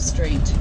Street.